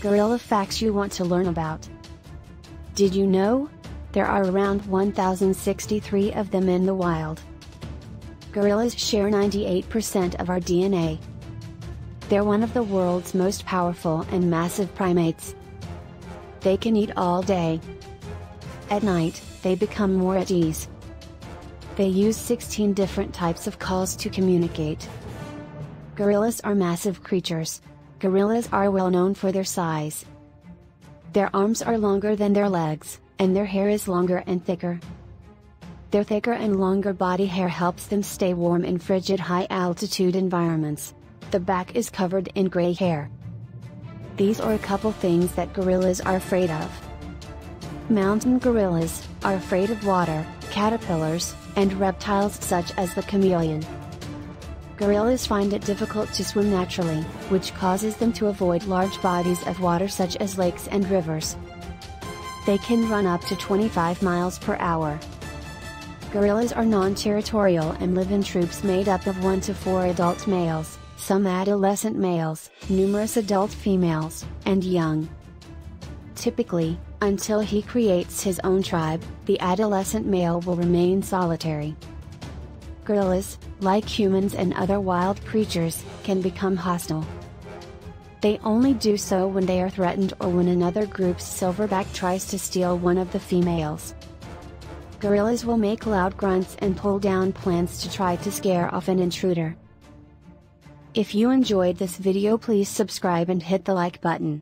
Gorilla facts you want to learn about. Did you know? There are around 1063 of them in the wild. Gorillas share 98% of our DNA. They're one of the world's most powerful and massive primates. They can eat all day. At night, they become more at ease. They use 16 different types of calls to communicate. Gorillas are massive creatures. Gorillas are well known for their size. Their arms are longer than their legs, and their hair is longer and thicker. Their thicker and longer body hair helps them stay warm in frigid high altitude environments. The back is covered in gray hair. These are a couple things that gorillas are afraid of. Mountain gorillas are afraid of water, caterpillars, and reptiles such as the chameleon. Gorillas find it difficult to swim naturally, which causes them to avoid large bodies of water such as lakes and rivers. They can run up to 25 miles per hour. Gorillas are non-territorial and live in troops made up of 1 to 4 adult males, some adolescent males, numerous adult females, and young. Typically, until he creates his own tribe, the adolescent male will remain solitary. Gorillas, like humans and other wild creatures, can become hostile. They only do so when they are threatened or when another group's silverback tries to steal one of the females. Gorillas will make loud grunts and pull down plants to try to scare off an intruder. If you enjoyed this video please subscribe and hit the like button.